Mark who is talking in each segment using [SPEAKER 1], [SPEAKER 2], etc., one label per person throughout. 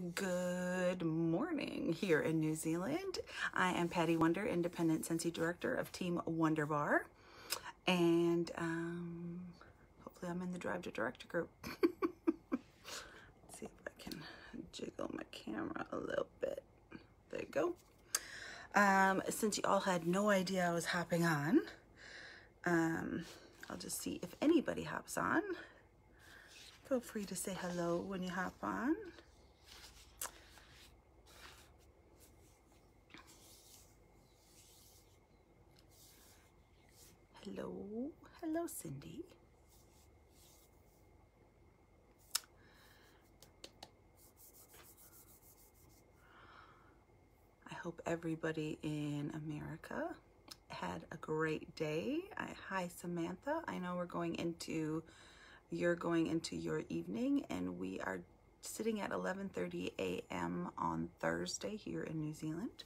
[SPEAKER 1] Good morning here in New Zealand. I am Patty Wunder, Independent Scentsy Director of Team Wunder Bar. And um, hopefully I'm in the Drive to Director group. see if I can jiggle my camera a little bit. There you go. Um, since you all had no idea I was hopping on, um, I'll just see if anybody hops on. Feel free to say hello when you hop on. Hello, hello, Cindy. I hope everybody in America had a great day. I, hi, Samantha. I know we're going into, you're going into your evening, and we are sitting at 11:30 a.m. on Thursday here in New Zealand.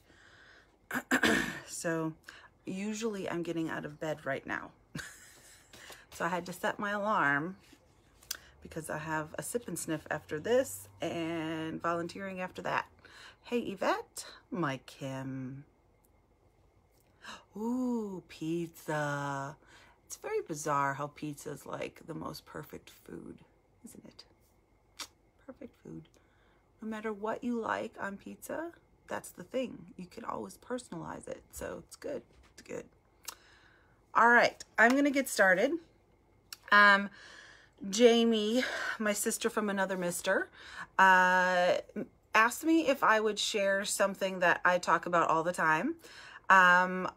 [SPEAKER 1] so usually I'm getting out of bed right now. so I had to set my alarm because I have a sip and sniff after this and volunteering after that. Hey, Yvette, my Kim. Ooh, pizza. It's very bizarre how pizza is like the most perfect food, isn't it? Perfect food. No matter what you like on pizza, that's the thing. You can always personalize it. So it's good good. All right, I'm going to get started. Um, Jamie, my sister from another mister, uh, asked me if I would share something that I talk about all the time. Um,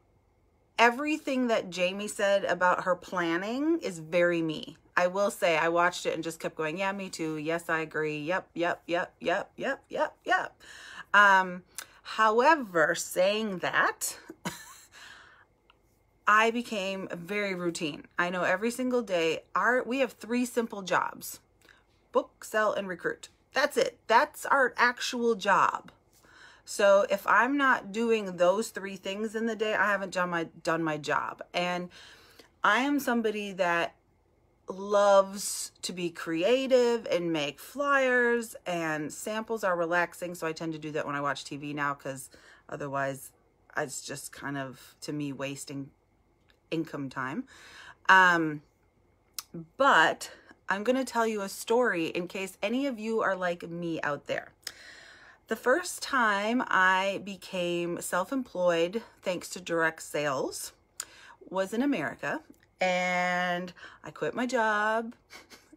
[SPEAKER 1] everything that Jamie said about her planning is very me. I will say I watched it and just kept going, yeah, me too. Yes, I agree. Yep, yep, yep, yep, yep, yep, yep. Um, however, saying that, I became very routine. I know every single day our we have three simple jobs. Book, sell and recruit. That's it. That's our actual job. So if I'm not doing those three things in the day, I haven't done my done my job. And I am somebody that loves to be creative and make flyers and samples are relaxing so I tend to do that when I watch TV now cuz otherwise it's just kind of to me wasting income time. Um, but I'm going to tell you a story in case any of you are like me out there. The first time I became self employed thanks to direct sales was in America, and I quit my job.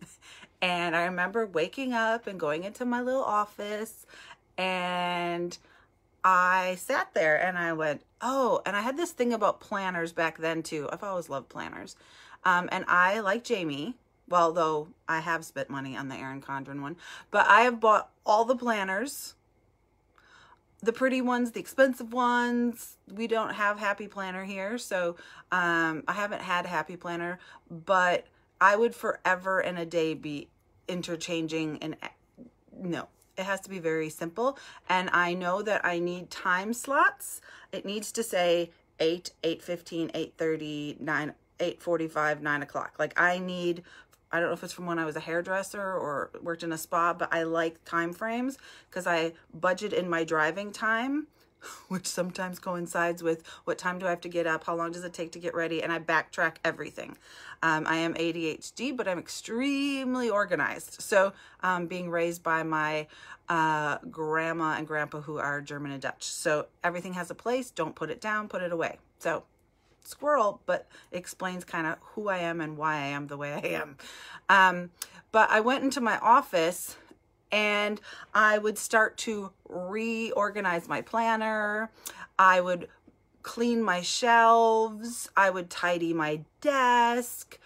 [SPEAKER 1] and I remember waking up and going into my little office and I sat there and I went, oh, and I had this thing about planners back then too. I've always loved planners. Um, and I, like Jamie, well, though I have spent money on the Erin Condren one, but I have bought all the planners, the pretty ones, the expensive ones. We don't have Happy Planner here, so um, I haven't had Happy Planner, but I would forever and a day be interchanging and no, it has to be very simple. And I know that I need time slots. It needs to say 8, 8.15, 8.30, 9, 8.45, 9 o'clock. Like I need, I don't know if it's from when I was a hairdresser or worked in a spa, but I like time frames because I budget in my driving time which sometimes coincides with what time do I have to get up, how long does it take to get ready, and I backtrack everything. Um, I am ADHD, but I'm extremely organized. So um, being raised by my uh, grandma and grandpa who are German and Dutch. So everything has a place, don't put it down, put it away. So squirrel, but explains kind of who I am and why I am the way I am. Um, but I went into my office and I would start to reorganize my planner. I would clean my shelves. I would tidy my desk.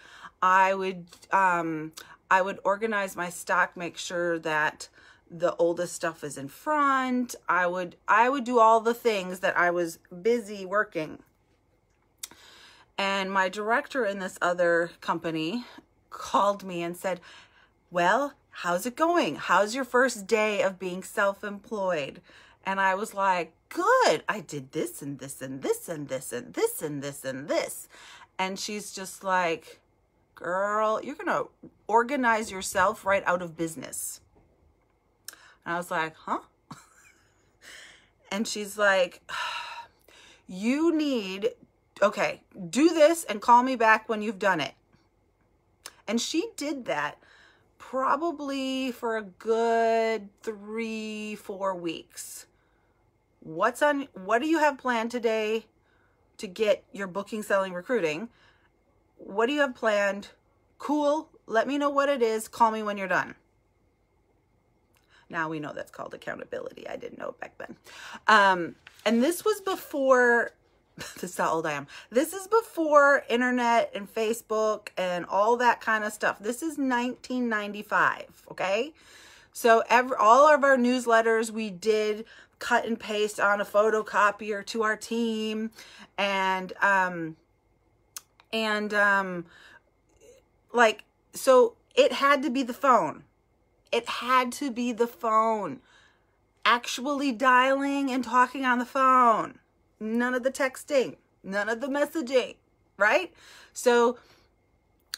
[SPEAKER 1] I would um, I would organize my stock, make sure that the oldest stuff is in front. I would I would do all the things that I was busy working. And my director in this other company called me and said, "Well, how's it going? How's your first day of being self-employed? And I was like, good. I did this and this and this and this and this and this and this. And she's just like, girl, you're going to organize yourself right out of business. And I was like, huh? and she's like, you need, okay, do this and call me back when you've done it. And she did that probably for a good three, four weeks. What's on, what do you have planned today to get your booking, selling, recruiting? What do you have planned? Cool. Let me know what it is. Call me when you're done. Now we know that's called accountability. I didn't know it back then. Um, and this was before, this is how old I am. This is before internet and Facebook and all that kind of stuff. This is 1995, okay? So every, all of our newsletters we did cut and paste on a photocopier to our team and um and um like so it had to be the phone it had to be the phone. Actually dialing and talking on the phone. None of the texting, none of the messaging, right? So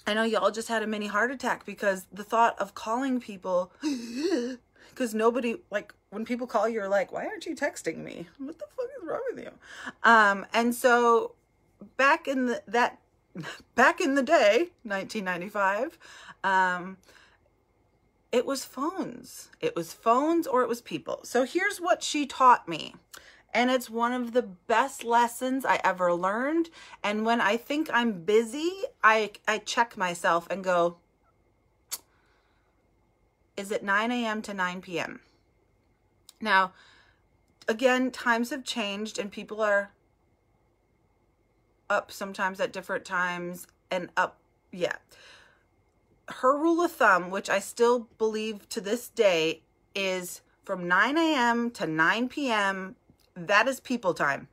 [SPEAKER 1] I know y'all just had a mini heart attack because the thought of calling people, because nobody, like, when people call you, you're like, why aren't you texting me? What the fuck is wrong with you? Um, and so back in the, that, back in the day, 1995, um, it was phones. It was phones or it was people. So here's what she taught me. And it's one of the best lessons I ever learned. And when I think I'm busy, I, I check myself and go, is it 9 a.m. to 9 p.m.? Now, again, times have changed and people are up sometimes at different times and up, yeah her rule of thumb, which I still believe to this day, is from 9 a.m. to 9 p.m. That is people time.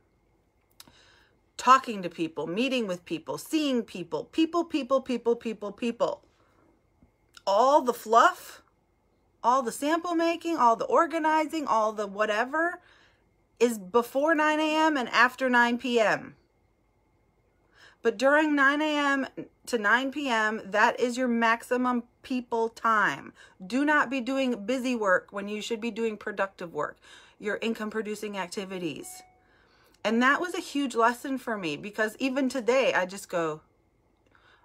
[SPEAKER 1] Talking to people, meeting with people, seeing people, people, people, people, people, people. All the fluff, all the sample making, all the organizing, all the whatever is before 9 a.m. and after 9 p.m. But during 9 a.m. to 9 p.m., that is your maximum people time. Do not be doing busy work when you should be doing productive work, your income producing activities. And that was a huge lesson for me because even today I just go,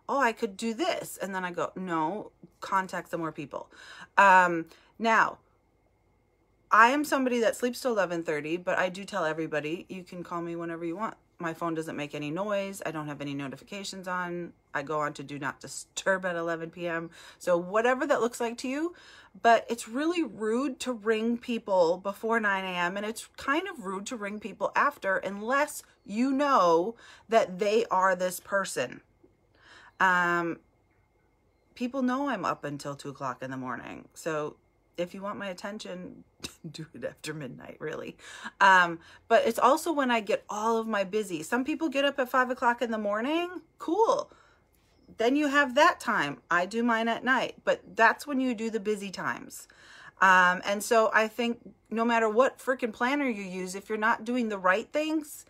[SPEAKER 1] oh, I could do this. And then I go, no, contact some more people. Um, now, I am somebody that sleeps till 11:30, but I do tell everybody you can call me whenever you want my phone doesn't make any noise. I don't have any notifications on. I go on to do not disturb at 11 p.m. So whatever that looks like to you, but it's really rude to ring people before 9 a.m. and it's kind of rude to ring people after unless you know that they are this person. Um, people know I'm up until two o'clock in the morning. So if you want my attention, do it after midnight, really. Um, but it's also when I get all of my busy. Some people get up at five o'clock in the morning. Cool. Then you have that time. I do mine at night, but that's when you do the busy times. Um, and so I think no matter what freaking planner you use, if you're not doing the right things,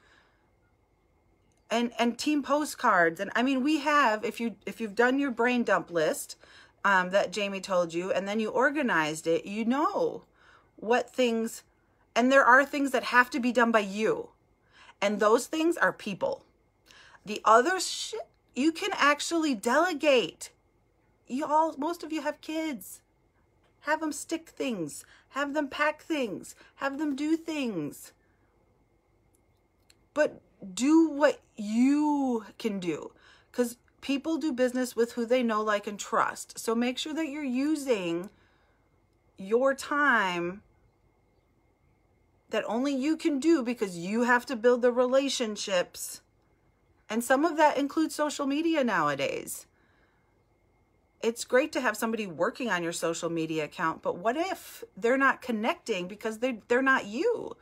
[SPEAKER 1] and and team postcards, and I mean we have if you if you've done your brain dump list, um, that Jamie told you, and then you organized it, you know what things, and there are things that have to be done by you. And those things are people. The other shit, you can actually delegate. You all, most of you have kids. Have them stick things, have them pack things, have them do things. But do what you can do. Because people do business with who they know, like, and trust. So make sure that you're using your time that only you can do because you have to build the relationships. And some of that includes social media nowadays. It's great to have somebody working on your social media account, but what if they're not connecting because they they're not you?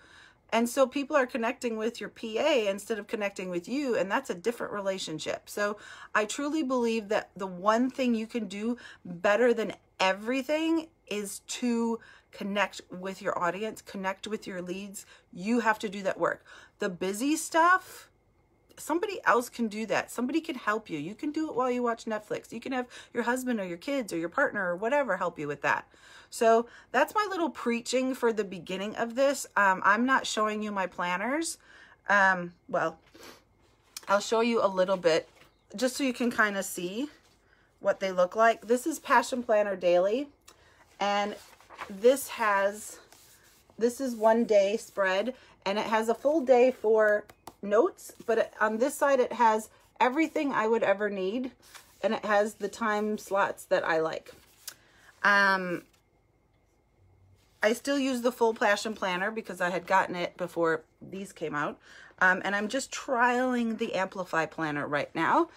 [SPEAKER 1] And so people are connecting with your PA instead of connecting with you, and that's a different relationship. So I truly believe that the one thing you can do better than everything is to connect with your audience, connect with your leads. You have to do that work. The busy stuff, somebody else can do that. Somebody can help you. You can do it while you watch Netflix. You can have your husband or your kids or your partner or whatever help you with that. So that's my little preaching for the beginning of this. Um, I'm not showing you my planners. Um, well, I'll show you a little bit just so you can kind of see what they look like. This is Passion Planner Daily, and this has, this is one day spread, and it has a full day for notes, but on this side it has everything I would ever need, and it has the time slots that I like. Um, I still use the full Passion Planner because I had gotten it before these came out. Um, and I'm just trialing the Amplify Planner right now.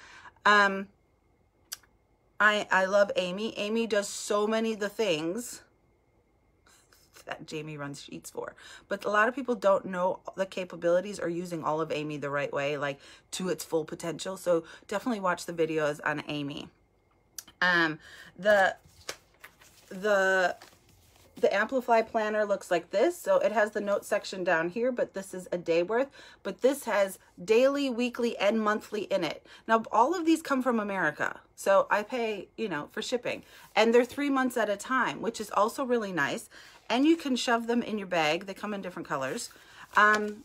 [SPEAKER 1] Um, I, I love Amy. Amy does so many of the things that Jamie runs sheets for. But a lot of people don't know the capabilities or using all of Amy the right way, like to its full potential. So definitely watch the videos on Amy. Um, the, the the Amplify planner looks like this. So it has the note section down here, but this is a day worth. But this has daily, weekly, and monthly in it. Now, all of these come from America. So I pay, you know, for shipping. And they're three months at a time, which is also really nice. And you can shove them in your bag. They come in different colors. Um,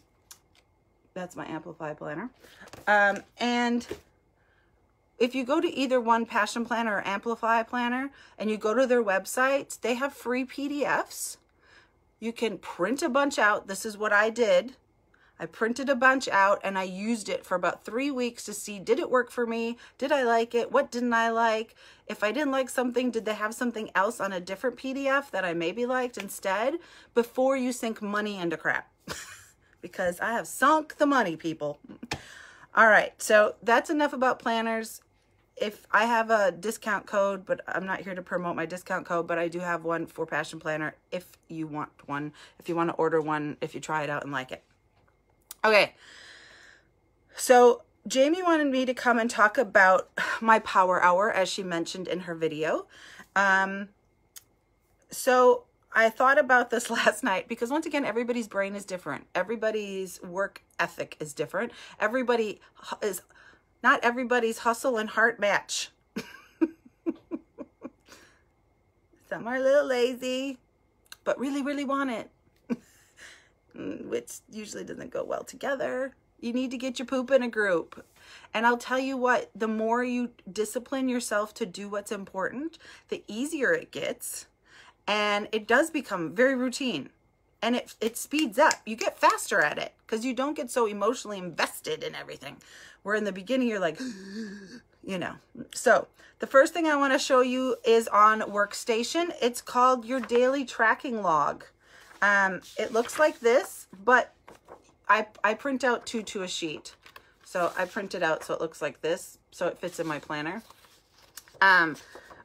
[SPEAKER 1] that's my Amplify planner. Um, and if you go to either one Passion Planner or Amplify Planner and you go to their websites, they have free PDFs. You can print a bunch out. This is what I did. I printed a bunch out and I used it for about three weeks to see, did it work for me? Did I like it? What didn't I like? If I didn't like something, did they have something else on a different PDF that I maybe liked instead? Before you sink money into crap. because I have sunk the money, people. All right, so that's enough about planners if I have a discount code, but I'm not here to promote my discount code, but I do have one for Passion Planner if you want one, if you want to order one, if you try it out and like it. Okay. So Jamie wanted me to come and talk about my power hour, as she mentioned in her video. Um, so I thought about this last night because once again, everybody's brain is different. Everybody's work ethic is different. Everybody is not everybody's hustle and heart match. Some are a little lazy, but really, really want it, Mm, which usually doesn't go well together. You need to get your poop in a group. And I'll tell you what, the more you discipline yourself to do what's important, the easier it gets. And it does become very routine and it, it speeds up. You get faster at it because you don't get so emotionally invested in everything. Where in the beginning, you're like, you know. So the first thing I want to show you is on Workstation. It's called your daily tracking log. Um, it looks like this, but I, I print out two to a sheet. So I print it out so it looks like this, so it fits in my planner. Um,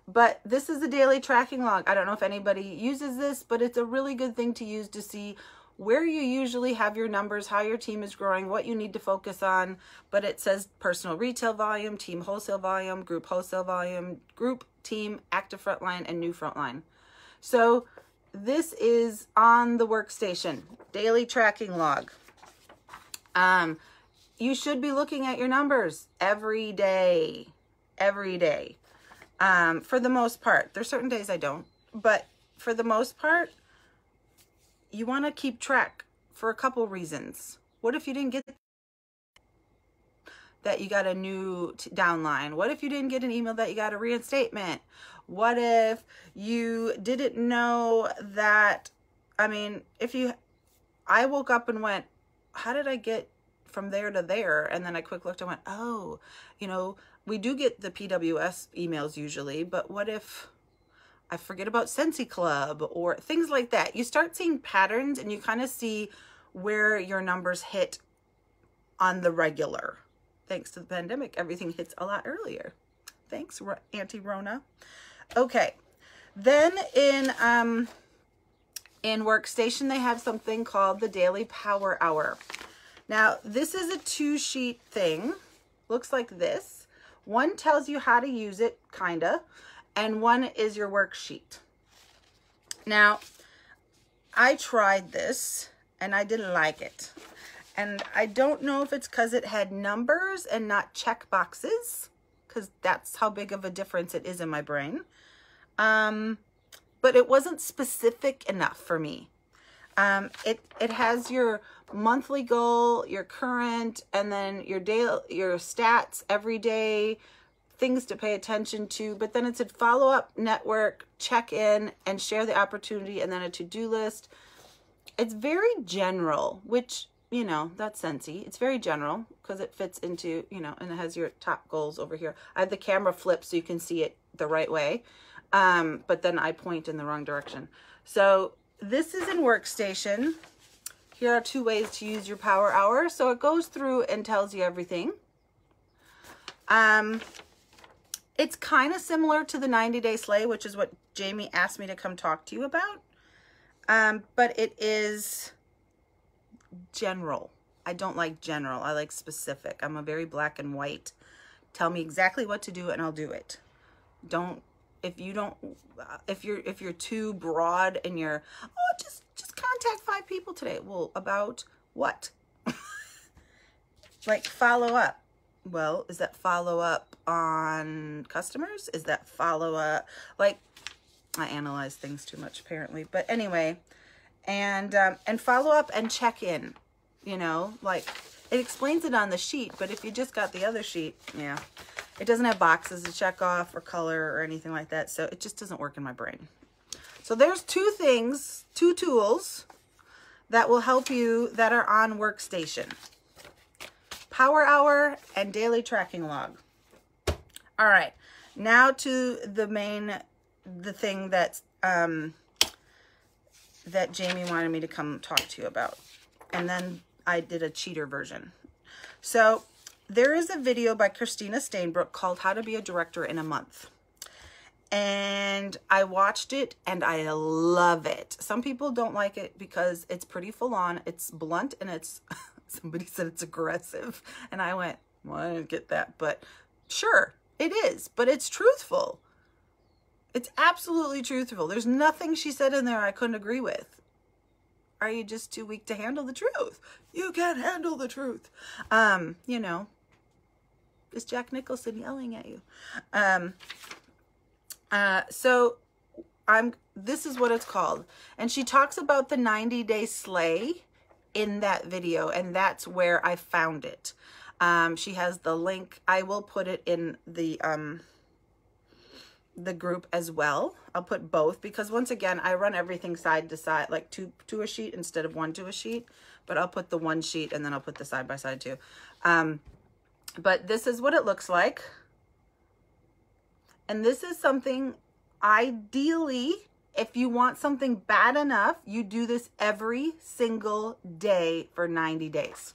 [SPEAKER 1] but this is a daily tracking log. I don't know if anybody uses this, but it's a really good thing to use to see where you usually have your numbers, how your team is growing, what you need to focus on. But it says personal retail volume, team wholesale volume, group wholesale volume, group, team, active frontline, and new frontline. So this is on the workstation, daily tracking log. Um, you should be looking at your numbers every day, every day um, for the most part. There's certain days I don't, but for the most part, you want to keep track for a couple reasons. What if you didn't get that you got a new downline? What if you didn't get an email that you got a reinstatement? What if you didn't know that, I mean, if you, I woke up and went, how did I get from there to there? And then I quick looked and went, oh, you know, we do get the PWS emails usually, but what if I forget about Scentsy Club or things like that? You start seeing patterns and you kind of see where your numbers hit on the regular. Thanks to the pandemic, everything hits a lot earlier. Thanks, Auntie Rona. Okay, then in um, in Workstation, they have something called the Daily Power Hour. Now, this is a two-sheet thing. Looks like this. One tells you how to use it, kinda, and one is your worksheet. Now, I tried this and I didn't like it. And I don't know if it's because it had numbers and not check boxes, because that's how big of a difference it is in my brain. Um, but it wasn't specific enough for me. Um, it, it has your monthly goal, your current, and then your day, your stats every day, things to pay attention to. But then it said follow up, network, check in, and share the opportunity, and then a to do list. It's very general, which you know that's Scentsy. It's very general because it fits into you know, and it has your top goals over here. I have the camera flipped so you can see it the right way, um, but then I point in the wrong direction. So this is in workstation. Here are two ways to use your power hour. So it goes through and tells you everything. Um, it's kind of similar to the 90 Day Slay, which is what Jamie asked me to come talk to you about. Um, but it is general. I don't like general. I like specific. I'm a very black and white. Tell me exactly what to do and I'll do it. Don't if you don't if you're if you're too broad and you're oh just just contact five people today. Well about what? Like follow up. Well is that follow up on customers? Is that follow up like i analyze things too much apparently. But anyway and um, and follow up and check in you know? Like it explains it on the sheet but if you just got the other sheet yeah it doesn't have boxes to check off or color or anything like that. So it just doesn't work in my brain. So there's two things, two tools that will help you that are on workstation. Power Hour and Daily Tracking Log. All right, now to the main, the thing that's, um, that Jamie wanted me to come talk to you about. And then I did a cheater version. So there is a video by Christina Stainbrook called How to Be a Director in a Month. And I watched it and I love it. Some people don't like it because it's pretty full on. It's blunt and it's, somebody said it's aggressive. And I went, well, I didn't get that. But sure, it is. But it's truthful. It's absolutely truthful. There's nothing she said in there I couldn't agree with. Are you just too weak to handle the truth? You can't handle the truth. Um, you know, is Jack Nicholson yelling at you? Um, uh, so I'm, this is what it's called. And she talks about the 90 day Slay in that video. And that's where I found it. Um, she has the link. I will put it in the, um, the group as well. I'll put both because once again, I run everything side to side, like two to a sheet instead of one to a sheet, but I'll put the one sheet and then I'll put the side by side too. Um, but this is what it looks like. And this is something ideally, if you want something bad enough, you do this every single day for 90 days.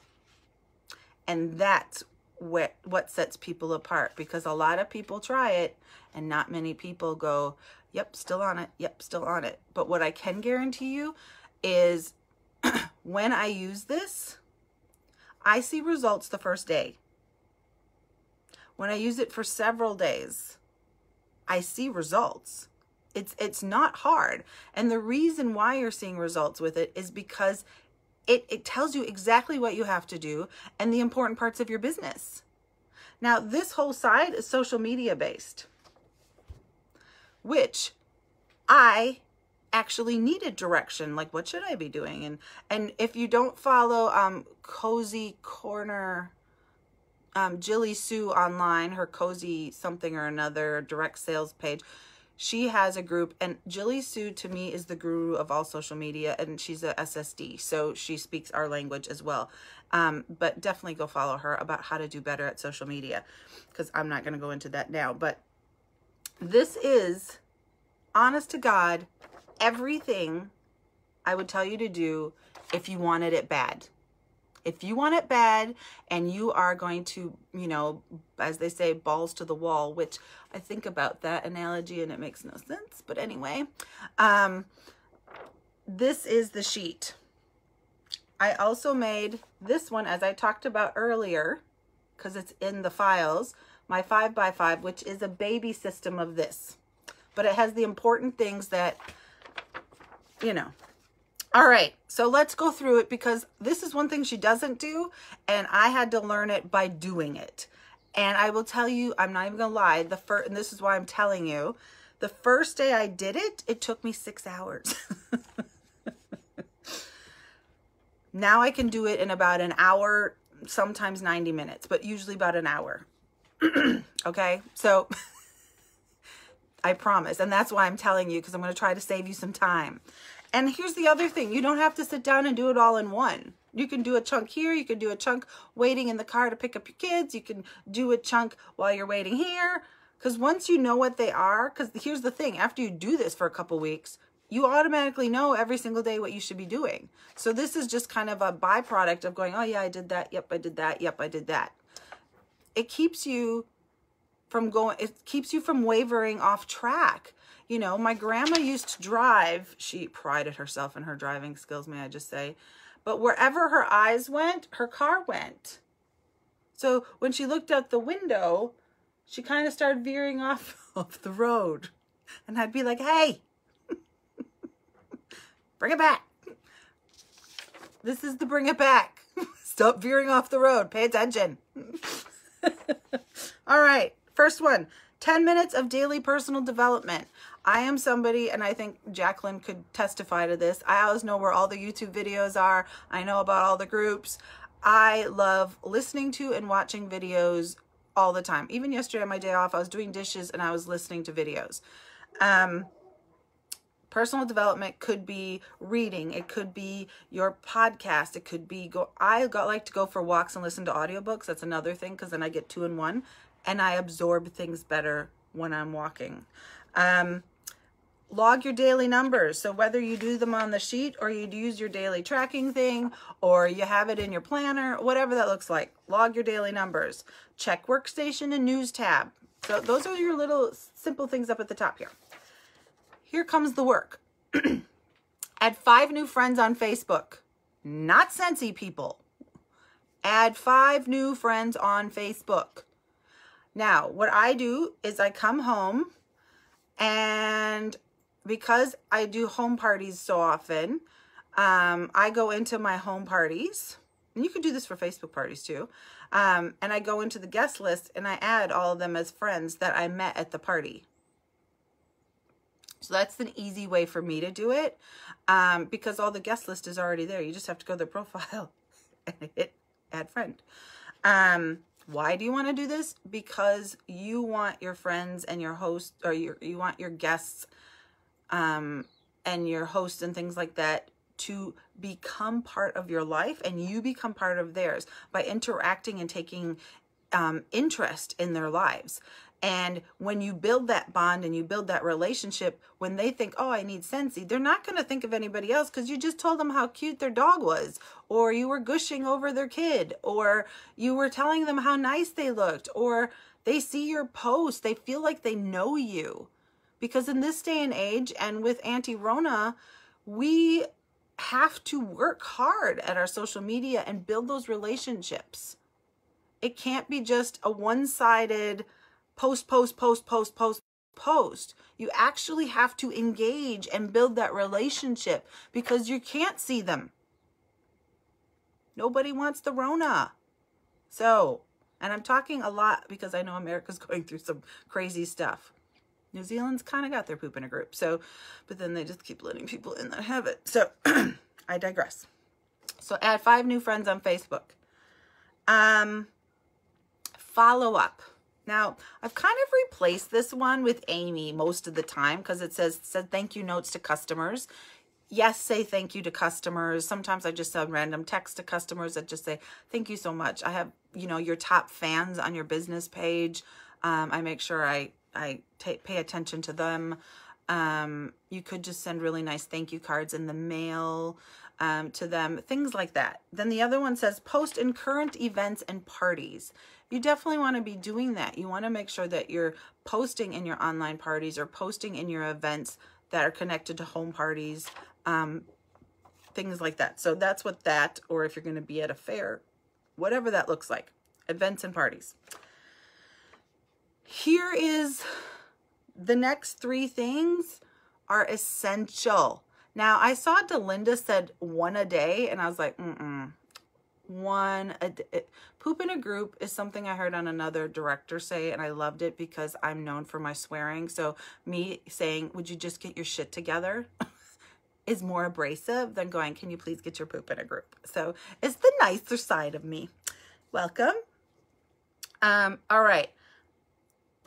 [SPEAKER 1] And that's what, what sets people apart because a lot of people try it and not many people go, yep, still on it. Yep, still on it. But what I can guarantee you is when I use this, I see results the first day. When I use it for several days, I see results. It's it's not hard. And the reason why you're seeing results with it is because it, it tells you exactly what you have to do and the important parts of your business. Now, this whole side is social media based, which I actually needed direction. Like, what should I be doing? And and if you don't follow um, Cozy Corner um, Jilly Sue online, her cozy something or another direct sales page. She has a group, and Jilly Sue to me is the guru of all social media, and she's a SSD, so she speaks our language as well. Um, but definitely go follow her about how to do better at social media, because I'm not going to go into that now. But this is, honest to God, everything I would tell you to do if you wanted it bad. If you want it bad and you are going to, you know, as they say, balls to the wall, which I think about that analogy and it makes no sense. But anyway, um, this is the sheet. I also made this one, as I talked about earlier, because it's in the files, my 5 by 5 which is a baby system of this. But it has the important things that, you know, All right, so let's go through it because this is one thing she doesn't do, and I had to learn it by doing it. And I will tell you, I'm not even gonna lie, the first, and this is why I'm telling you, the first day I did it, it took me six hours. now I can do it in about an hour, sometimes 90 minutes, but usually about an hour. okay, so I promise. And that's why I'm telling you, because I'm to try to save you some time. And here's the other thing. You don't have to sit down and do it all in one. You can do a chunk here. You can do a chunk waiting in the car to pick up your kids. You can do a chunk while you're waiting here. Because once you know what they are, because here's the thing. After you do this for a couple weeks, you automatically know every single day what you should be doing. So this is just kind of a byproduct of going, oh yeah, I did that. Yep, I did that. Yep, I did that. It keeps you from going, it keeps you from wavering off track. You know, my grandma used to drive. She prided herself in her driving skills, may I just say. But wherever her eyes went, her car went. So when she looked out the window, she kind of started veering off of the road. And I'd be like, hey, bring it back. This is the bring it back. Stop veering off the road. Pay attention. All right. First one 10 minutes of daily personal development. I am somebody, and I think Jacqueline could testify to this. I always know where all the YouTube videos are, I know about all the groups. I love listening to and watching videos all the time. Even yesterday on my day off, I was doing dishes and I was listening to videos. Um, personal development could be reading it could be your podcast it could be go i got like to go for walks and listen to audiobooks that's another thing because then i get two in one and I absorb things better when I'm walking. Um, log your daily numbers. So whether you do them on the sheet or you use your daily tracking thing or you have it in your planner, whatever that looks like, log your daily numbers. Check workstation and news tab. So those are your little simple things up at the top here. Here comes the work. Add five new friends on Facebook. Not Scentsy people. Add five new friends on Facebook. Now, what I do is I come home and because I do home parties so often, um, I go into my home parties. And you can do this for Facebook parties too. Um, and I go into the guest list and I add all of them as friends that I met at the party. So that's an easy way for me to do it um, because all the guest list is already there. You just have to go to their profile and hit add friend. Um, why do you want to do this? Because you want your friends and your host or your, you want your guests um, and your host and things like that to become part of your life and you become part of theirs by interacting and taking um, interest in their lives. And when you build that bond and you build that relationship, when they think, oh, I need Scentsy, they're not going to think of anybody else because you just told them how cute their dog was, or you were gushing over their kid, or you were telling them how nice they looked, or they see your post, they feel like they know you. Because in this day and age, and with Auntie Rona, we have to work hard at our social media and build those relationships. It can't be just a one sided, post, post, post, post, post, post. You actually have to engage and build that relationship because you can't see them. Nobody wants the Rona. So, and I'm talking a lot because I know America's going through some crazy stuff. New Zealand's kind of got their poop in a group. So, but then they just keep letting people in that have it. So, I digress. So, add five new friends on Facebook. Um, follow up. Now, I've kind of replaced this one with Amy most of the time because it says said thank you notes to customers. Yes, say thank you to customers. Sometimes I just send random text to customers that just say thank you so much. I have, you know, your top fans on your business page. Um, I make sure I, I pay attention to them. Um, you could just send really nice thank you cards in the mail um, to them, things like that. Then the other one says post in current events and parties you definitely want to be doing that. You want to make sure that you're posting in your online parties or posting in your events that are connected to home parties, um, things like that. So that's what that, or if you're going to be at a fair, whatever that looks like, events and parties. Here is the next three things are essential. Now, I saw Delinda said one a day, and I was like, mm-mm. One a day. Poop in a group is something I heard on another director say, and I loved it because I'm known for my swearing. So me saying, would you just get your shit together? is more abrasive than going, can you please get your poop in a group? So it's the nicer side of me. Welcome. Um, all right.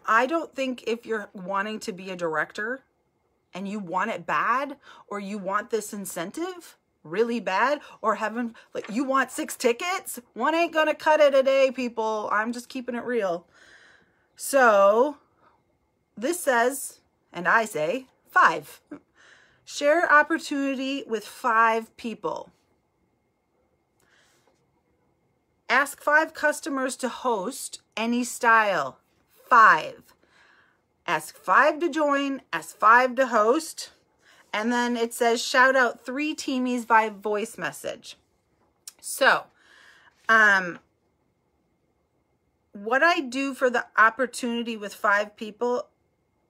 [SPEAKER 1] I don't think if you're wanting to be a director and you want it bad or you want this incentive really bad or having like you want six tickets, one ain't gonna cut it a day, people. I'm just keeping it real. So this says, and I say, five. Share opportunity with five people. Ask five customers to host any style. Five. Ask five to join, ask five to host. And then it says shout out three teamies by voice message. So, um, what I do for the opportunity with five people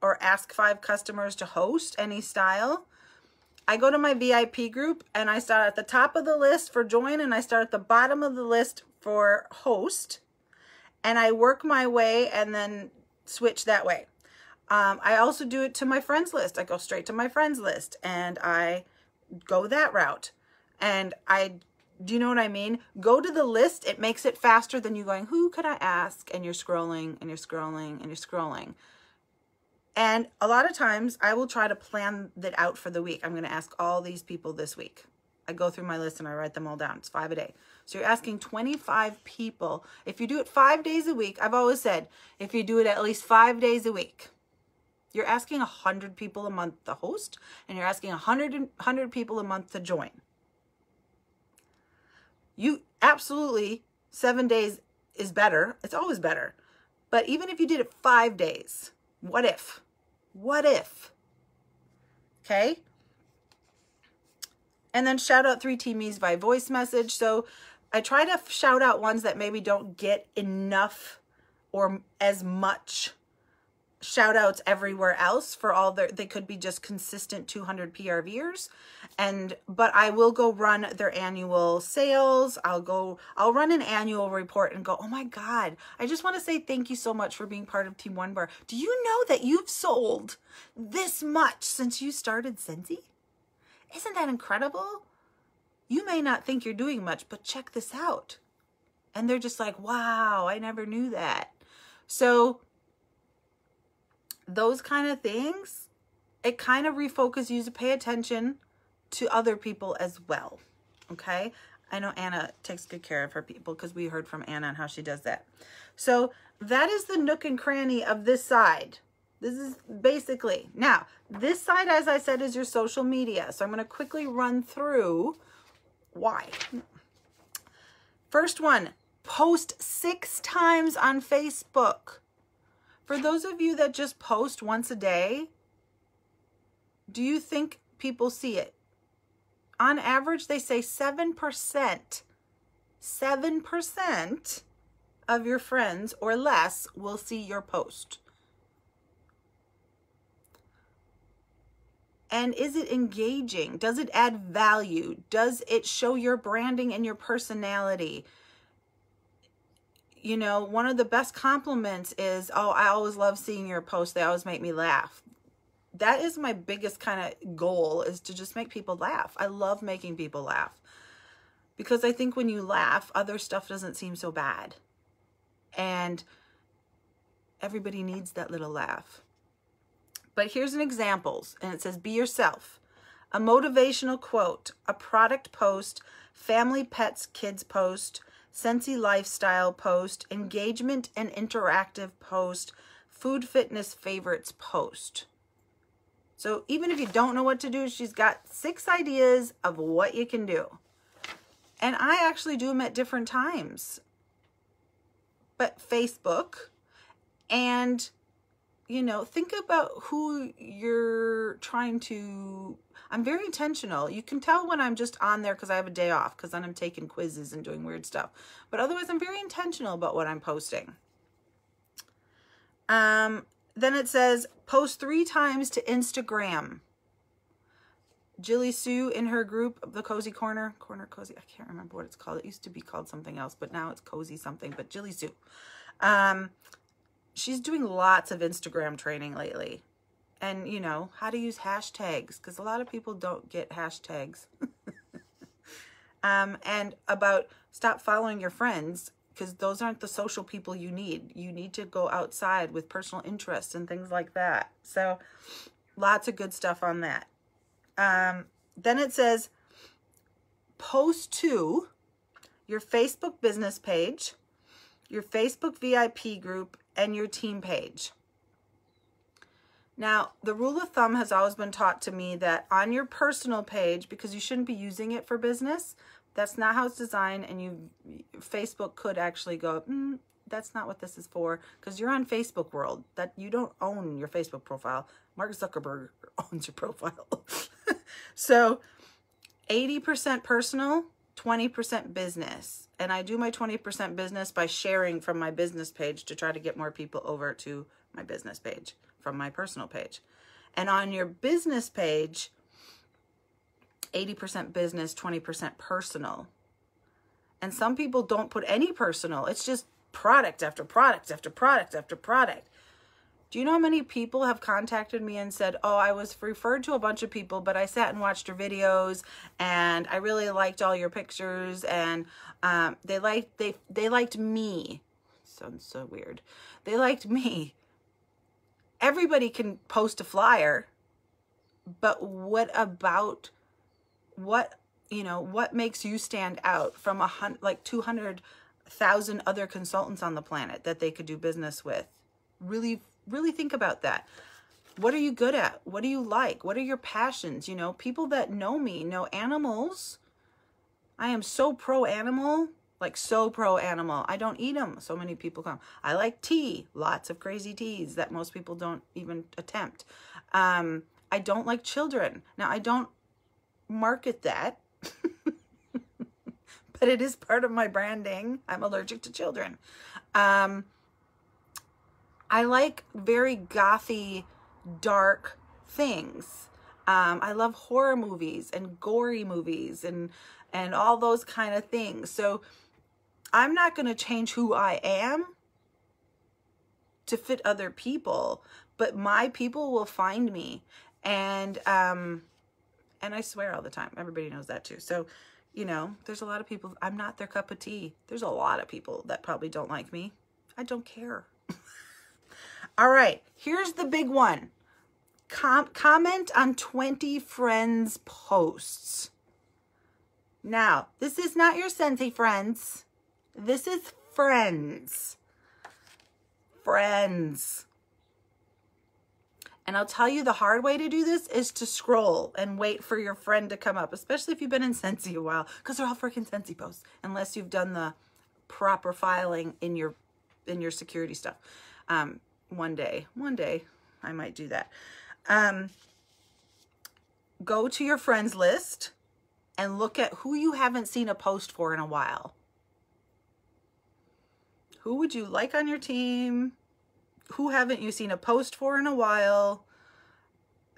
[SPEAKER 1] or ask five customers to host any style I go to my VIP group and I start at the top of the list for join and I start at the bottom of the list for host. And I work my way and then switch that way. Um, I also do it to my friends list. I go straight to my friends list and I go that route. And I, do you know what I mean? Go to the list. It makes it faster than you going, who could I ask? And you're scrolling and you're scrolling and you're scrolling. And a lot of times I will try to plan that out for the week. I'm going to ask all these people this week. I go through my list and I write them all down. It's five a day. So you're asking 25 people. If you do it five days a week, I've always said, if you do it at least five days a week, you're asking 100 people a month to host and you're asking 100, 100 people a month to join. You absolutely, seven days is better. It's always better. But even if you did it five days, what if? What if? Okay. And then shout out three teamies by voice message. So I try to shout out ones that maybe don't get enough or as much shout outs everywhere else for all their they could be just consistent 200 PRVers and but I will go run their annual sales. I'll go I'll run an annual report and go oh my god I just want to say thank you so much for being part of Team Wunder Bar. Do you know that you've sold this much since you started Scentsy isn't that incredible you may not think you're doing much but check this out and they're just like wow I never knew that so those kind of things, it kind of refocuses you to pay attention to other people as well. Okay. I know Anna takes good care of her people because we heard from Anna on how she does that. So that is the nook and cranny of this side. This is basically, now, this side, as I said, is your social media. So I'm going to quickly run through why. First one, post six times on Facebook. For those of you that just post once a day, do you think people see it? On average, they say 7%. 7% of your friends or less will see your post. And is it engaging? Does it add value? Does it show your branding and your personality? you know, one of the best compliments is, oh, I always love seeing your posts. They always make me laugh. That is my biggest kind of goal is to just make people laugh. I love making people laugh because I think when you laugh, other stuff doesn't seem so bad. And everybody needs that little laugh. But here's an examples, and it says, be yourself. A motivational quote, a product post, family, pets, kids post, Scentsy lifestyle post, engagement and interactive post, food fitness favorites post. So even if you don't know what to do, she's got six ideas of what you can do. And I actually do them at different times. But Facebook and you know, think about who you're trying to I'm very intentional. You can tell when I'm just on there because I have a day off because then I'm taking quizzes and doing weird stuff. But otherwise, I'm very intentional about what I'm posting. Um, then it says post three times to Instagram. Jilly Sue in her group, the Cozy Corner, Corner Cozy, I can't remember what it's called. It used to be called something else, but now it's Cozy something, but Jilly Sue. Um, she's doing lots of Instagram training lately. And, you know, how to use hashtags, because a lot of people don't get hashtags. um, and about stop following your friends, because those aren't the social people you need. You need to go outside with personal interests and things like that. So, lots of good stuff on that. Um, then it says post to your Facebook business page, your Facebook VIP group, and your team page. Now, the rule of thumb has always been taught to me that on your personal page, because you shouldn't be using it for business, that's not how it's designed, and you Facebook could actually go, mm, that's not what this is for, because you're on Facebook world. That you don't own your Facebook profile. Mark Zuckerberg owns your profile. so 80% personal, 20% business. And I do my 20% business by sharing from my business page to try to get more people over to my business page from my personal page. And on your business page, 80% business, 20% personal. And some people don't put any personal. It's just product after product after product after product. Do you know how many people have contacted me and said, Oh, I was referred to a bunch of people, but I sat and watched your videos and I really liked all your pictures and um, they liked they they liked me. Sounds so weird. They liked me. Everybody can post a flyer, but what about what you know what makes you stand out from a hundred like 200,000 other consultants on the planet that they could do business with? Really really think about that. What are you good at? What do you like? What are your passions? You know, people that know me know animals. I am so pro animal, like so pro animal. I don't eat them. So many people come. I like tea, lots of crazy teas that most people don't even attempt. Um, I don't like children. Now, I don't market that, but it is part of my branding. I'm allergic to children. Um, I like very gothy, dark things. Um, I love horror movies and gory movies and and all those kind of things. So I'm not going to change who I am to fit other people, but my people will find me. And um and I swear all the time. Everybody knows that too. So, you know, there's a lot of people I'm not their cup of tea. There's a lot of people that probably don't like me. I don't care. All right, here's the big one. Com comment on 20 friends' posts. Now, this is not your Scentsy friends. This is friends. Friends. And I'll tell you the hard way to do this is to scroll and wait for your friend to come up, especially if you've been in Scentsy a while, because they're all freaking Scentsy posts, unless you've done the proper filing in your in your security stuff. Um, one day, one day I might do that. Um, go to your friends list and look at who you haven't seen a post for in a while. Who would you like on your team? Who haven't you seen a post for in a while?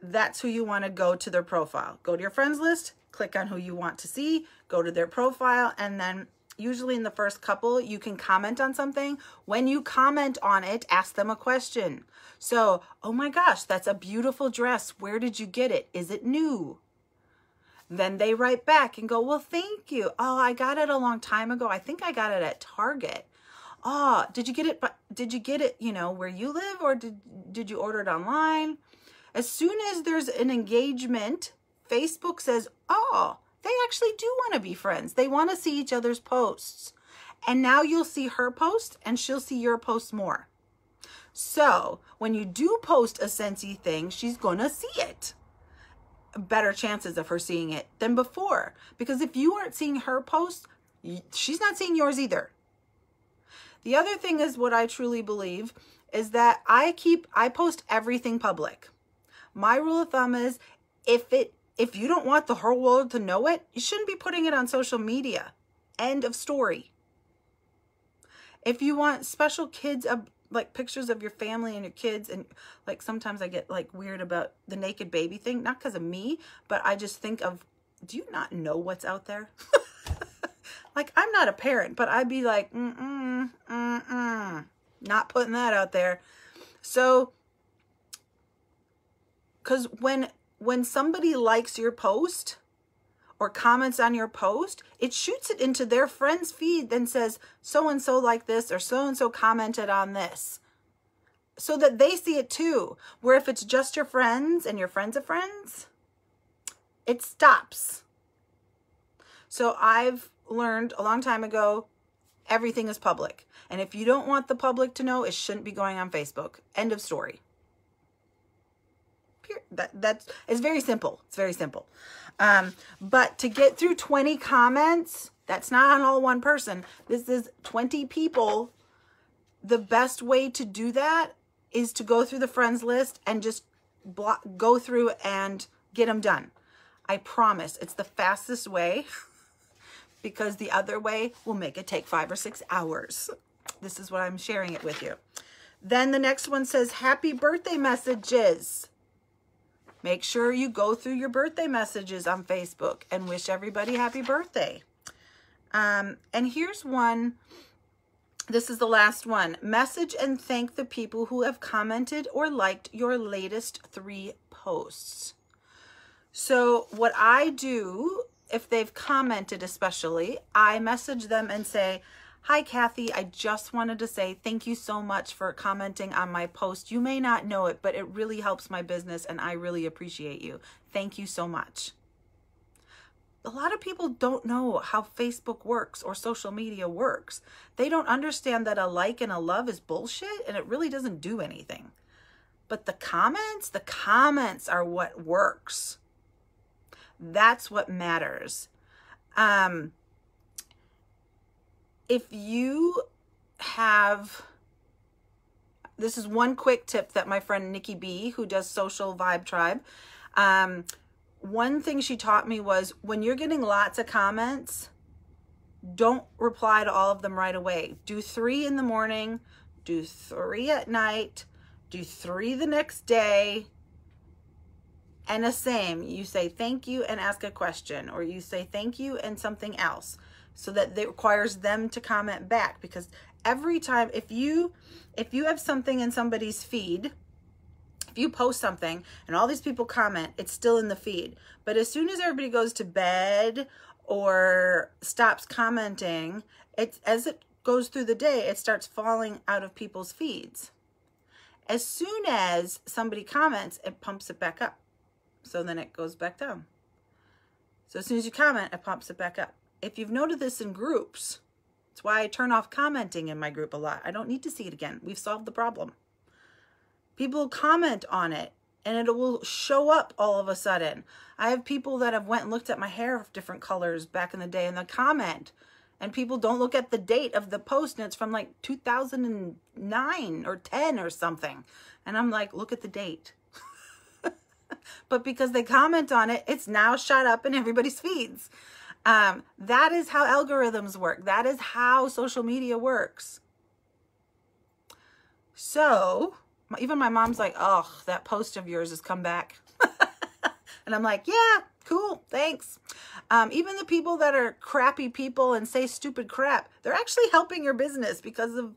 [SPEAKER 1] That's who you want to go to their profile. Go to your friends list, click on who you want to see, go to their profile, and then usually in the first couple, you can comment on something. When you comment on it, ask them a question. So, oh my gosh, that's a beautiful dress. Where did you get it? Is it new? Then they write back and go, well, thank you. Oh, I got it a long time ago. I think I got it at Target. Oh, did you get it? But did you get it, you know, where you live or did, did you order it online? As soon as there's an engagement, Facebook says, oh, they actually do want to be friends. They want to see each other's posts. And now you'll see her post and she'll see your post more. So when you do post a Scentsy thing, she's going to see it. Better chances of her seeing it than before. Because if you aren't seeing her post, she's not seeing yours either. The other thing is what I truly believe is that I keep, I post everything public. My rule of thumb is if it if you don't want the whole world to know it, you shouldn't be putting it on social media. End of story. If you want special kids like pictures of your family and your kids and like sometimes I get like weird about the naked baby thing, not because of me, but I just think of do you not know what's out there? like I'm not a parent, but I'd be like, mm-mm, mm-mm, not putting that out there. So cuz when when somebody likes your post, or comments on your post, it shoots it into their friend's feed then says, so and so like this or so and so commented on this. So that they see it too. Where if it's just your friends and your friends of friends, it stops. So I've learned a long time ago everything is public. And if you don't want the public to know, it shouldn't be going on Facebook. End of story. That, that's, it's very simple. It's very simple. Um, but to get through 20 comments, that's not on all one person. This is 20 people. The best way to do that is to go through the friends list and just block, go through and get them done. I promise it's the fastest way because the other way will make it take five or six hours. This is what I'm sharing it with you. Then the next one says happy birthday messages. Make sure you go through your birthday messages on Facebook and wish everybody happy birthday. Um, and here's one. This is the last one. Message and thank the people who have commented or liked your latest three posts. So what I do, if they've commented especially, I message them and say, Hi, Kathy. I just wanted to say thank you so much for commenting on my post. You may not know it, but it really helps my business and I really appreciate you. Thank you so much. A lot of people don't know how Facebook works or social media works. They don't understand that a like and a love is bullshit and it really doesn't do anything. But the comments, the comments are what works. That's what matters. Um, if you have this is one quick tip that my friend Nikki B, who does Social Vibe Tribe, um, one thing she taught me was when you're getting lots of comments, don't reply to all of them right away. Do three in the morning, do three at night, do three the next day, and the same. You say thank you and ask a question, or you say thank you and something else so that it requires them to comment back because every time if you if you have something in somebody's feed if you post something and all these people comment it's still in the feed. But as soon as everybody goes to bed or stops commenting it as it goes through the day it starts falling out of people's feeds. As soon as somebody comments it pumps it back up. So then it goes back down. So as soon as you comment it pumps it back up if you've noted this in groups, it's why I turn off commenting in my group a lot. I don't need to see it again. We've solved the problem. People comment on it and it will show up all of a sudden. I have people that have went and looked at my hair of different colors back in the day and they comment and people don't look at the date of the post and it's from like 2009 or 10 or something. And I'm like, look at the date. but because they comment on it, it's now shot up in everybody's feeds. Um, that is how algorithms work. That is how social media works. So, even my mom's like, oh, that post of yours has come back. and I'm like, yeah, cool, thanks. Um, even the people that are crappy people and say stupid crap, they're actually helping your business because of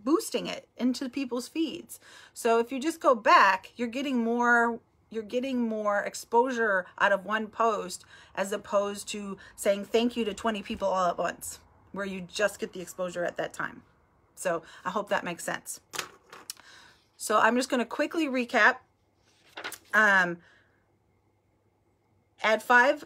[SPEAKER 1] boosting it into people's feeds. So if you just go back, you're getting more you're getting more exposure out of one post as opposed to saying thank you to 20 people all at once where you just get the exposure at that time. So I hope that makes sense. So I'm just going to quickly recap. Um, add five,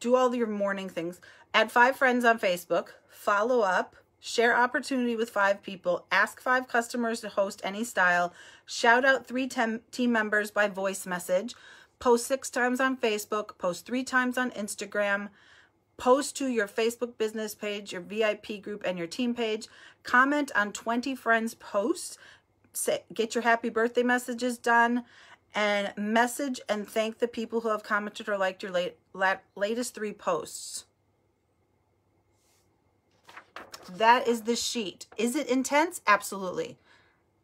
[SPEAKER 1] do all your morning things. Add five friends on Facebook. Follow up share opportunity with five people, ask five customers to host any style, shout out three team members by voice message, post six times on Facebook, post three times on Instagram, post to your Facebook business page, your VIP group, and your team page, comment on 20 friends' posts, say, get your happy birthday messages done, and message and thank the people who have commented or liked your late, latest three posts. That is the sheet. Is it intense? Absolutely.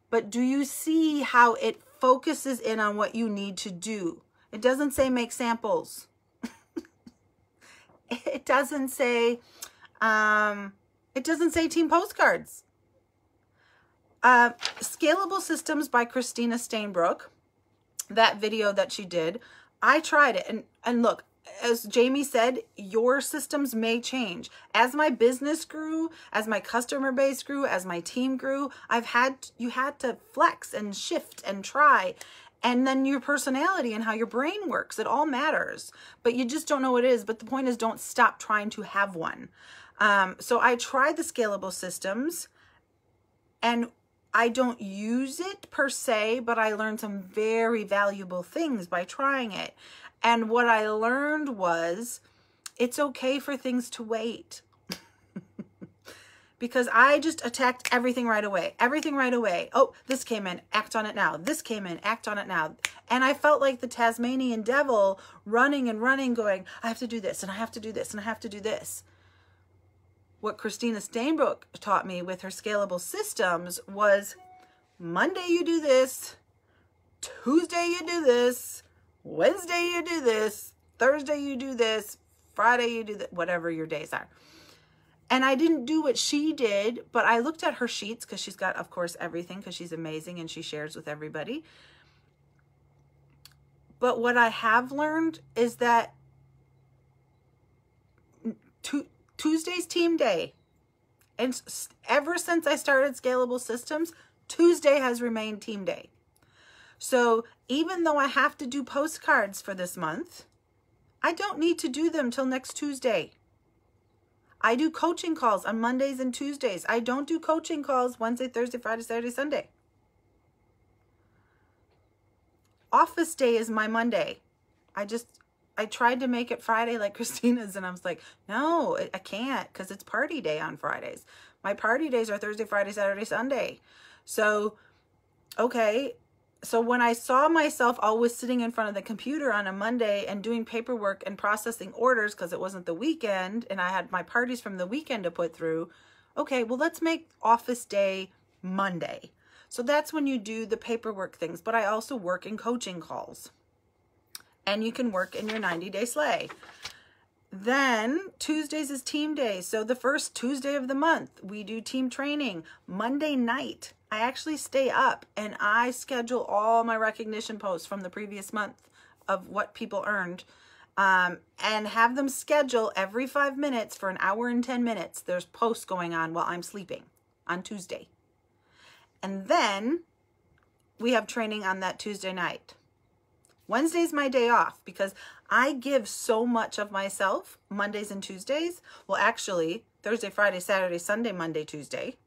[SPEAKER 1] But do you see how it focuses in on what you need to do? It doesn't say make samples. it doesn't say, um, it doesn't say team postcards. Uh, Scalable Systems by Christina Stainbrook, that video that she did, I tried it. And, and look, as Jamie said, your systems may change. As my business grew, as my customer base grew, as my team grew, I've had, you had to flex and shift and try. And then your personality and how your brain works, it all matters. But you just don't know what it is. But the point is, don't stop trying to have one. Um, so I tried the scalable systems and I don't use it per se, but I learned some very valuable things by trying it. And what I learned was it's okay for things to wait. because I just attacked everything right away. Everything right away. Oh, this came in, act on it now. This came in, act on it now. And I felt like the Tasmanian devil running and running, going, I have to do this, and I have to do this, and I have to do this. What Christina Stainbrook taught me with her scalable systems was Monday you do this, Tuesday you do this, Wednesday you do this, Thursday you do this, Friday you do that, whatever your days are. And I didn't do what she did, but I looked at her sheets because she's got, of course, everything because she's amazing and she shares with everybody. But what I have learned is that Tuesday's team day. And ever since I started Scalable Systems, Tuesday has remained team day. So even though I have to do postcards for this month, I don't need to do them till next Tuesday. I do coaching calls on Mondays and Tuesdays. I don't do coaching calls Wednesday, Thursday, Friday, Saturday, Sunday. Office day is my Monday. I just, I tried to make it Friday like Christina's and I was like, no, I can't because it's party day on Fridays. My party days are Thursday, Friday, Saturday, Sunday. So, okay, so when I saw myself always sitting in front of the computer on a Monday and doing paperwork and processing orders because it wasn't the weekend and I had my parties from the weekend to put through, okay, well, let's make office day Monday. So that's when you do the paperwork things, but I also work in coaching calls. And you can work in your 90 day Slay. Then Tuesdays is team day. So the first Tuesday of the month, we do team training. Monday night, I actually stay up and I schedule all my recognition posts from the previous month of what people earned um, and have them schedule every five minutes for an hour and 10 minutes. There's posts going on while I'm sleeping on Tuesday. And then we have training on that Tuesday night. Wednesday's my day off because I give so much of myself Mondays and Tuesdays. Well, actually, Thursday, Friday, Saturday, Sunday, Monday, Tuesday.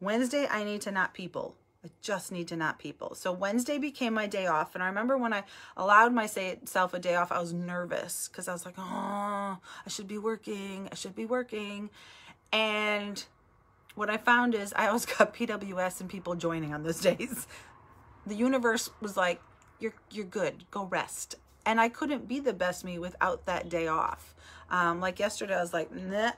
[SPEAKER 1] Wednesday, I need to not people. I just need to not people. So Wednesday became my day off. And I remember when I allowed myself a day off, I was nervous because I was like, oh, I should be working. I should be working. And what I found is I always got PWS and people joining on those days. The universe was like, you're, you're good. Go rest. And I couldn't be the best me without that day off. Um, like yesterday, I was like, nah,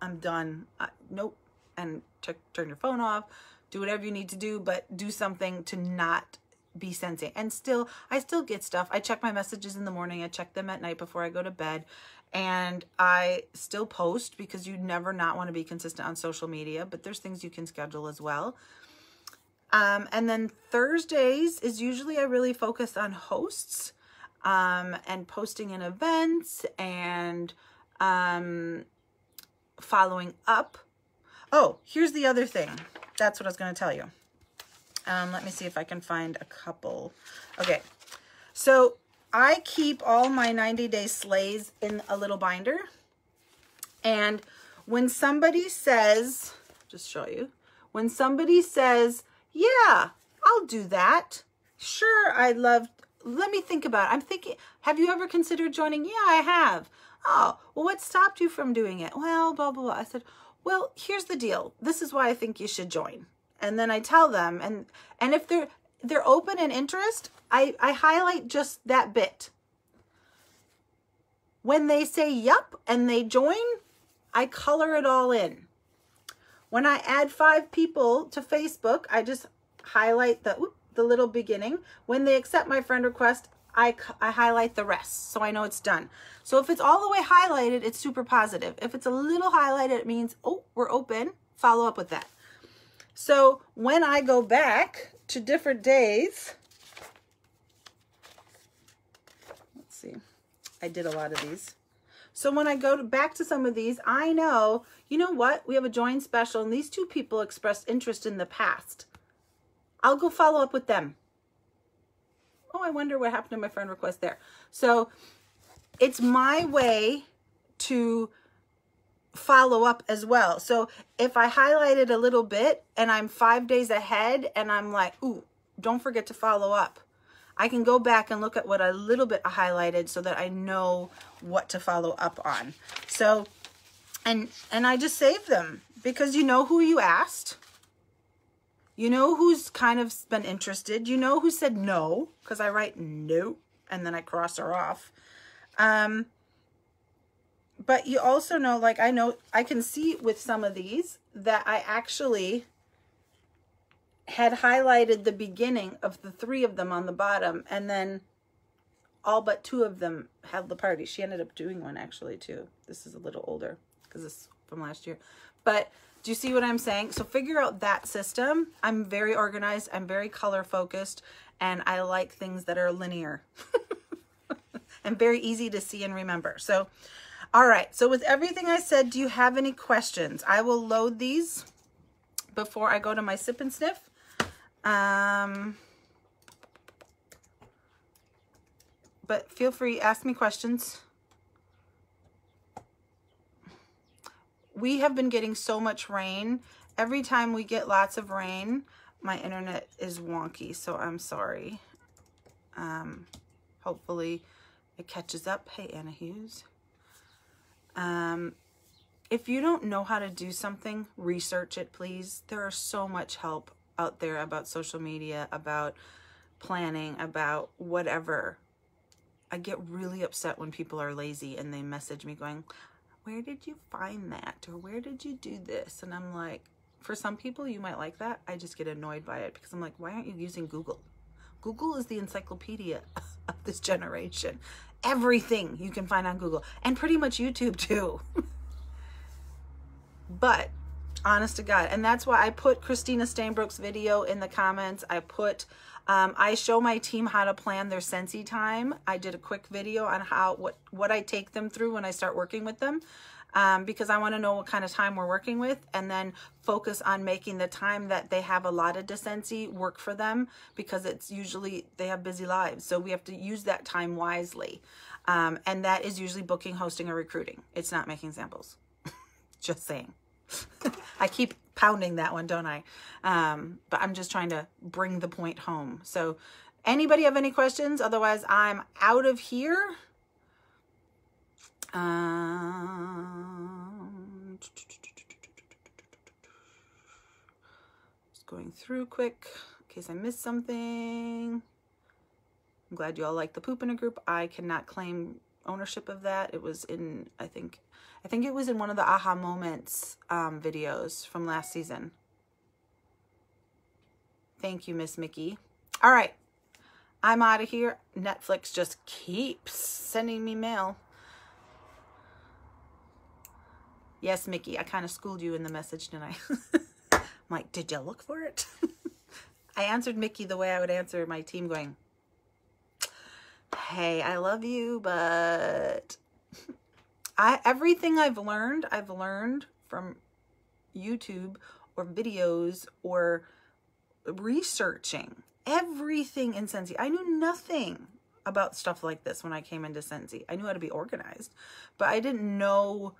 [SPEAKER 1] I'm done. Uh, nope, and to turn your phone off, do whatever you need to do, but do something to not be sensing. And still, I still get stuff. I check my messages in the morning. I check them at night before I go to bed. And I still post because you never not want to be consistent on social media, but there's things you can schedule as well. Um, and then Thursdays is usually I really focus on hosts um, and posting in events and um, following up Oh, here's the other thing. That's what I was going to tell you. Um, let me see if I can find a couple. Okay, so I keep all my 90 day Slays in a little binder. And when somebody says, just show you, when somebody says, yeah, I'll do that. Sure, I love, let me think about it. I'm thinking, have you ever considered joining? Yeah, I have. Oh, well, what stopped you from doing it? Well, blah, blah, blah. I said, well, here's the deal. This is why I think you should join. And then I tell them, and and if they're they're open and interest, I, I highlight just that bit. When they say yup and they join, I color it all in. When I add five people to Facebook, I just highlight the, the little beginning. When they accept my friend request, I, I highlight the rest so I know it's done. So if it's all the way highlighted, it's super positive. If it's a little highlighted, it means, oh, we're open. Follow up with that. So when I go back to different days, let's see, I did a lot of these. So when I go to, back to some of these, I know, you know what? We have a join special and these two people expressed interest in the past. I'll go follow up with them. Oh, I wonder what happened to my friend request there. So it's my way to follow up as well. So if I highlighted a little bit and I'm five days ahead and I'm like, ooh, don't forget to follow up. I can go back and look at what a little bit highlighted so that I know what to follow up on. So, and, and I just save them because you know who you asked. You know who's kind of been interested. You know who said no because I write no and then I cross her off. Um, but you also know, like I know, I can see with some of these that I actually had highlighted the beginning of the three of them on the bottom and then all but two of them held the party. She ended up doing one actually too. This is a little older because it's from last year. But do you see what I'm saying? So figure out that system. I'm very organized. I'm very color focused and I like things that are linear and very easy to see and remember. So all right, so with everything I said, do you have any questions? I will load these before I go to my sip and sniff. Um, but feel free, ask me questions. We have been getting so much rain. Every time we get lots of rain, my internet is wonky, so I'm sorry. Um, hopefully it catches up. Hey, Anna Hughes. Um, if you don't know how to do something, research it, please. There are so much help out there about social media, about planning, about whatever. I get really upset when people are lazy and they message me going, where did you find that? Or where did you do this? And I'm like, for some people, you might like that. I just get annoyed by it because I'm like, why aren't you using Google? Google is the encyclopedia of this generation everything you can find on Google and pretty much YouTube too. but honest to God, and that's why I put Christina Stainbrook's video in the comments. I put, um, I show my team how to plan their Scentsy time. I did a quick video on how, what, what I take them through when I start working with them um, because I want to know what kind of time we're working with and then focus on making the time that they have allotted to Scentsy work for them because it's usually they have busy lives. So we have to use that time wisely. Um, and that is usually booking, hosting, or recruiting. It's not making samples. just saying. I keep pounding that one, don't I? Um, but I'm just trying to bring the point home. So anybody have any questions? Otherwise, I'm out of here. Um, just going through quick in case I missed something. I'm glad you all like the poop in a group. I cannot claim ownership of that. It was in, I think, I think it was in one of the aha moments um, videos from last season. Thank you, Miss Mickey. All right. I'm out of here. Netflix just keeps sending me mail. Yes, Mickey, I kind of schooled you in the message, didn't I? I'm like, did you look for it? I answered Mickey the way I would answer my team going, hey, I love you, but I everything I've learned, I've learned from YouTube or videos or researching everything in Scentsy. I knew nothing about stuff like this when I came into Scentsy. I knew how to be organized, but I didn't know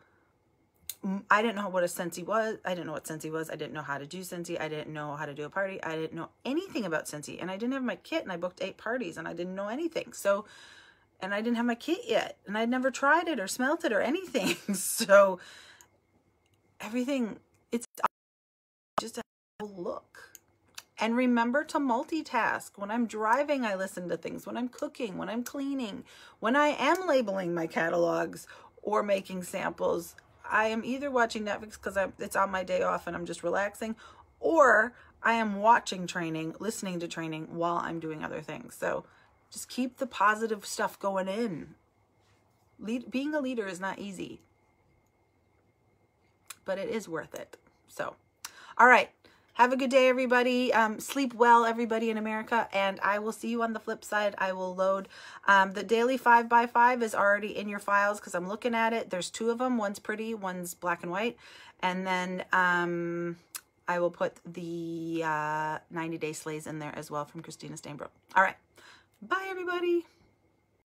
[SPEAKER 1] I didn't know what a Scentsy was. I didn't know what Scentsy was. I didn't know how to do Scentsy. I didn't know how to do a party. I didn't know anything about Scentsy. And I didn't have my kit and I booked eight parties and I didn't know anything. So, and I didn't have my kit yet and I'd never tried it or smelt it or anything. so everything, it's just a look. And remember to multitask. When I'm driving, I listen to things. When I'm cooking, when I'm cleaning, when I am labeling my catalogs or making samples, I am either watching Netflix because it's on my day off and I'm just relaxing, or I am watching training, listening to training while I'm doing other things. So just keep the positive stuff going in. Lead, being a leader is not easy, but it is worth it. So, all right. Have a good day, everybody. Um, sleep well, everybody in America. And I will see you on the flip side. I will load um, the daily 5 by 5 is already in your files because I'm looking at it. There's two of them. One's pretty, one's black and white. And then um, I will put the uh, 90 Day Slays in there as well from Christina Stainbrook. All right. Bye, everybody.